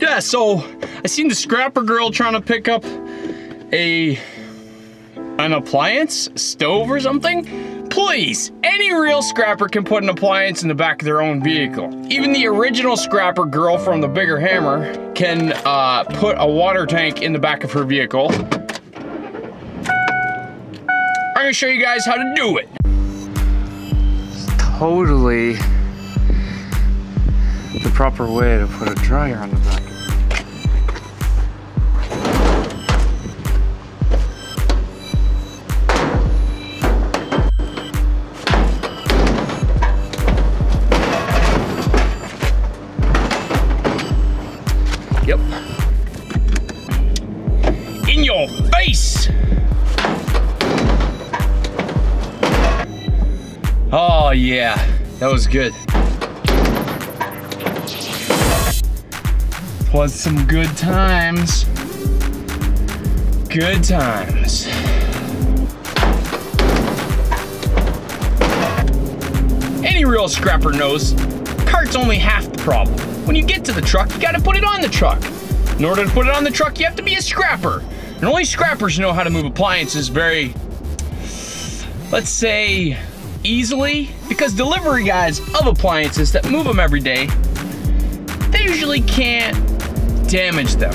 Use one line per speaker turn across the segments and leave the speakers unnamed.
Yeah, so I seen the scrapper girl trying to pick up a an appliance, stove or something. Please, any real scrapper can put an appliance in the back of their own vehicle. Even the original scrapper girl from the Bigger Hammer can uh, put a water tank in the back of her vehicle. I'm gonna show you guys how to do it.
totally the proper way to put a dryer on the back.
Yep. In your face! Oh yeah, that was good. Was some good times. Good times. Any real scrapper knows, cart's only half the problem. When you get to the truck, you gotta put it on the truck. In order to put it on the truck, you have to be a scrapper. And only scrappers know how to move appliances very, let's say, easily. Because delivery guys of appliances that move them every day, they usually can't damage them.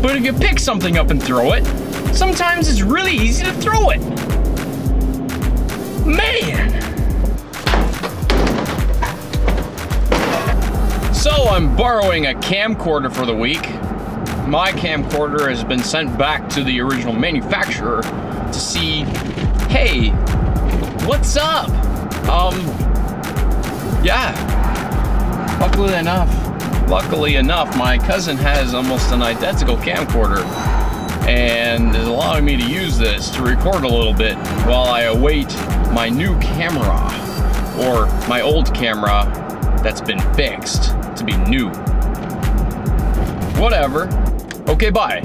But if you pick something up and throw it, sometimes it's really easy to throw it. Man. So I'm borrowing a camcorder for the week. My camcorder has been sent back to the original manufacturer to see, hey, what's up? Um, yeah. Luckily enough, luckily enough, my cousin has almost an identical camcorder and is allowing me to use this to record a little bit while I await my new camera or my old camera that's been fixed to be new. Whatever. Okay, bye.